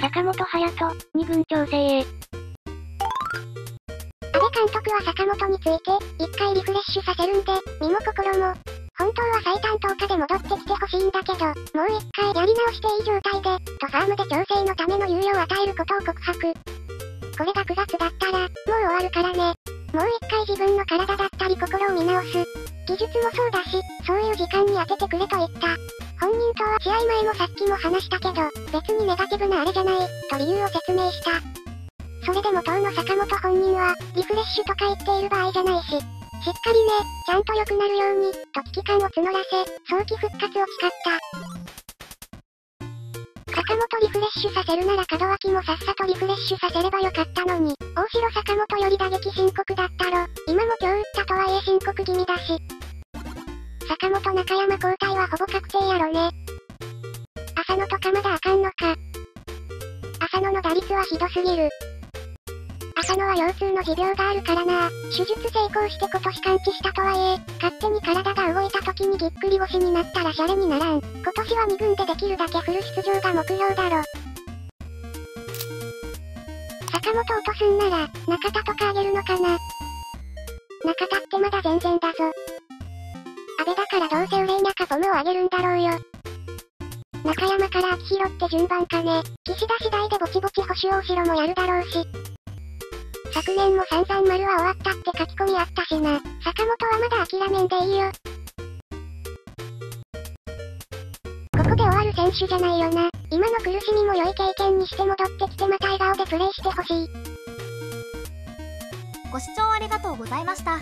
坂本勇人、2軍調整へ。安倍監督は坂本について、一回リフレッシュさせるんで、身も心も、本当は最短10日で戻ってきてほしいんだけど、もう一回やり直していい状態で、とファームで調整のための猶予を与えることを告白。これが9月だったら、もう終わるからね。もう一回自分の体だったり心を見直す。技術もそうだし、そういう時間に当ててくれと言った。本人とは試合前もさっきも話したけど、別にネガティブなあれじゃない、と理由を説明した。それでも当の坂本本人は、リフレッシュとか言っている場合じゃないし、しっかりね、ちゃんと良くなるように、と危機感を募らせ、早期復活を誓った。坂本リフレッシュさせるなら門脇もさっさとリフレッシュさせればよかったのに、大城坂本より打撃深刻だったろ。今も今日打ったとはいえ深刻気味だし。坂本中山交代はほぼ確定やろね。浅野とかまだあかんのか。浅野の打率はひどすぎる。浅野は腰痛の持病があるからな手術成功して今年完治したとはいえ、勝手に体が動いた時にぎっくり腰になったらシャレにならん。今年は2軍でできるだけフル出場が目標だろ。坂本落とすんなら、中田とかあげるのかな。中田ってまだ全然だぞ。安倍だからどうせ憂い中ポムをあげるんだろうよ。中山から秋広って順番かね。岸田次第でぼちぼち星大城もやるだろうし。昨年も散々丸は終わったって書き込みあったしな。坂本はまだ諦めんでいいよ。ここで終わる選手じゃないよな。今の苦しみも良い経験にして戻ってきてまた笑顔でプレイしてほしい。ご視聴ありがとうございました。